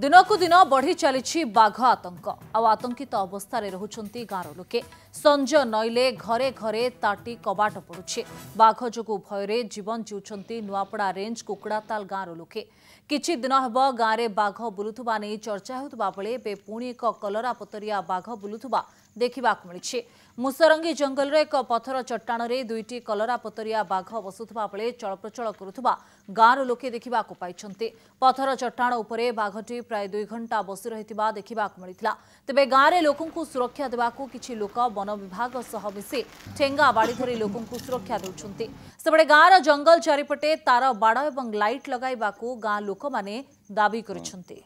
ଦିନକୁ ଦିନ ବଢ଼ି ଚାଲିଛି ବାଘ ଆତଙ୍କ ଆଉ ଆତଙ୍କିତ ଅବସ୍ଥାରେ ରହୁଛନ୍ତି ଗାଁର ଲୋକେ ସଞ୍ଜ ନଇଲେ ଘରେ ଘରେ ତାଟି କବାଟ ପଡ଼ୁଛି ବାଘ ଯୋଗୁଁ ଭୟରେ ଜୀବନ ଜିଉଛନ୍ତି ନୂଆପଡ଼ା ରେଞ୍ଜ କୁକୁଡ଼ାତାଲ ଗାଁର ଲୋକେ କିଛି ଦିନ ହେବ ଗାଁରେ ବାଘ ବୁଲୁଥିବା ନେଇ ଚର୍ଚ୍ଚା ହେଉଥିବା ବେଳେ ଏବେ ପୁଣି ଏକ କଲରାପତରିଆ ବାଘ ବୁଲୁଥିବା ଦେଖିବାକୁ ମିଳିଛି ମୁସରଙ୍ଗୀ ଜଙ୍ଗଲର ଏକ ପଥର ଚଟାଣରେ ଦୁଇଟି କଲରାପତରିଆ ବାଘ ବସୁଥିବା ବେଳେ ଚଳପ୍ରଚଳ କରୁଥିବା ଗାଁର ଲୋକେ ଦେଖିବାକୁ ପାଇଛନ୍ତି ପଥର ଚଟାଣ ଉପରେ ବାଘଟି ପ୍ରାୟ ଦୁଇ ଘଣ୍ଟା ବସି ରହିଥିବା ଦେଖିବାକୁ ମିଳିଥିଲା ତେବେ ଗାଁରେ ଲୋକଙ୍କୁ ସୁରକ୍ଷା ଦେବାକୁ କିଛି ଲୋକ ବନ ବିଭାଗ ସହ ମିଶି ଠେଙ୍ଗା ବାଡ଼ି ଧରି ଲୋକଙ୍କୁ ସୁରକ୍ଷା ଦେଉଛନ୍ତି ସେପଟେ ଗାଁର ଜଙ୍ଗଲ ଚାରିପଟେ ତାର ବାଡ଼ ଏବଂ ଲାଇଟ୍ ଲଗାଇବାକୁ ଗାଁ ଲୋକମାନେ ଦାବି କରିଛନ୍ତି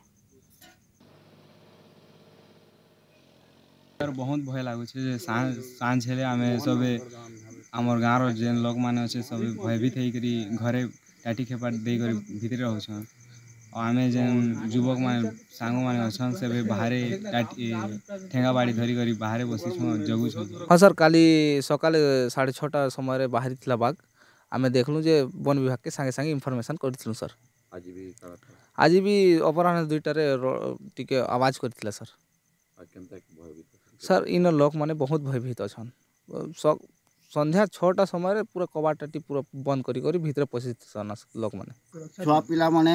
ବହୁତ ଭୟ ଲାଗୁଛି ଯେ ସାଞ୍ଜ ହେଲେ ଆମେ ସବେ ଆମର ଗାଁର ଯେନ୍ ଲୋକମାନେ ଅଛେ ସବେ ଭୟଭୀତ ହେଇକରି ଘରେ टाटी खेपा देकर भितर रोचन आम जेन जुवक मैंने सांग मैंने अच्छा से बाहर ठेगा बाड़ी धरिक बाहर बस जगुच हाँ सर का सका साढ़े छटा समय बाहरी था आम देखलु वन विभाग के सागे सागे इनफर्मेसन करूँ सर आज भी अपराह दुईटार टी आवाज कर सर सर इन लोक मैंने बहुत भयभीत अच्छन সন্ধ্যা ছটা সময় পুরা কবাটটি পুরা বন্ধ করি ভিতরে পশি লোক মানে ছুয়া পিলা মানে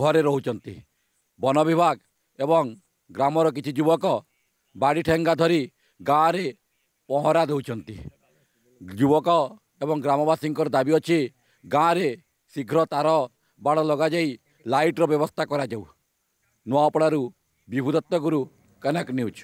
ଘରେ ରହୁଛନ୍ତି ବନ ବିଭାଗ ଏବଂ ଗ୍ରାମର କିଛି ଯୁବକ ବାଡ଼ି ଠେଙ୍ଗା ଧରି ଗାଁରେ ପହଁରା ଦେଉଛନ୍ତି ଯୁବକ ଏବଂ ଗ୍ରାମବାସୀଙ୍କର ଦାବି ଅଛି ଗାଁରେ ଶୀଘ୍ର ତାର ବାଡ଼ ଲଗାଯାଇ ଲାଇଟ୍ର ବ୍ୟବସ୍ଥା କରାଯାଉ ନୂଆପଡ଼ାରୁ ବିଭୁ ଦତ୍ତଗୁରୁ କନେକ୍ଟ ନ୍ୟୁଜ୍